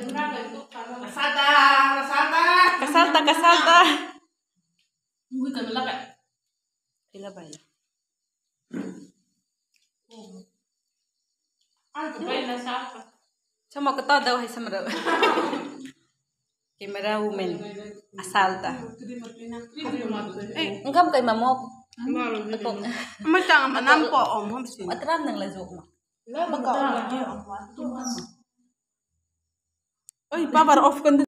Kasada, kasada. Kasalta, kasalta. Uy, kami laki. Pila ba yun? Ano to ba yung nasa ka? Sama maraw. Camera woman. Asalta. Eh, kay mamok. Ato. Macam mana po om. Matram nang. Lama ka. ओइ बाबार अफ गरिदिनु